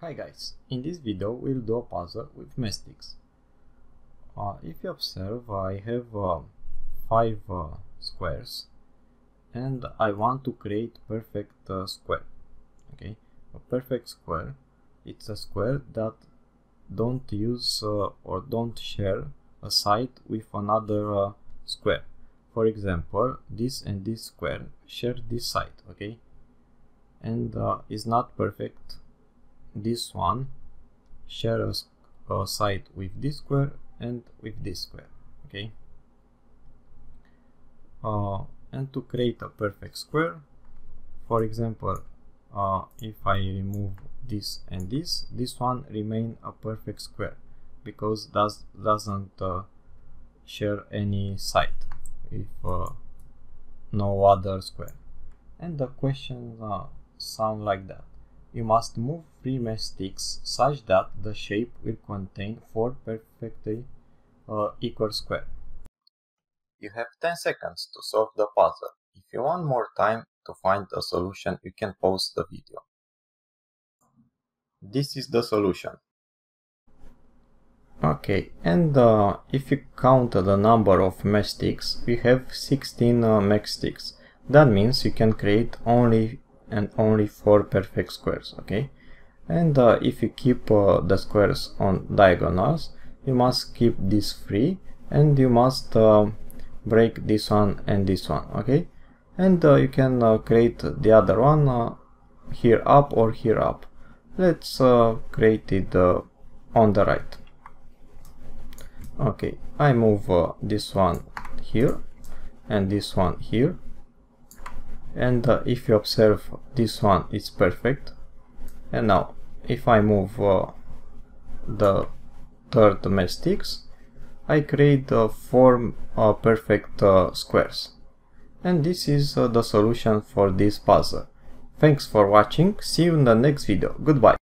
Hi guys, in this video we'll do a puzzle with matchsticks. Uh, if you observe I have uh, 5 uh, squares and I want to create perfect uh, square. Okay, a perfect square it's a square that don't use uh, or don't share a side with another uh, square. For example, this and this square share this side, okay? And is not perfect this one shares a side with this square and with this square okay? Uh, and to create a perfect square for example uh, if I remove this and this this one remain a perfect square because does doesn't uh, share any side if uh, no other square. And the questions uh, sound like that you must move three matchsticks such that the shape will contain four perfectly uh, equal squares. You have 10 seconds to solve the puzzle. If you want more time to find a solution, you can pause the video. This is the solution. Okay, and uh, if you count the number of matchsticks, we have 16 uh, matchsticks. That means you can create only and only four perfect squares okay? And uh, if you keep uh, the squares on diagonals you must keep this free and you must uh, break this one and this one okay? And uh, you can uh, create the other one uh, here up or here up. Let's create it on the right. Okay I move this one here and this one here and uh, if you observe this one is perfect. And now if I move uh, the third matchsticks I create uh, four uh, perfect uh, squares. And this is uh, the solution for this puzzle. Thanks for watching. See you in the next video. Goodbye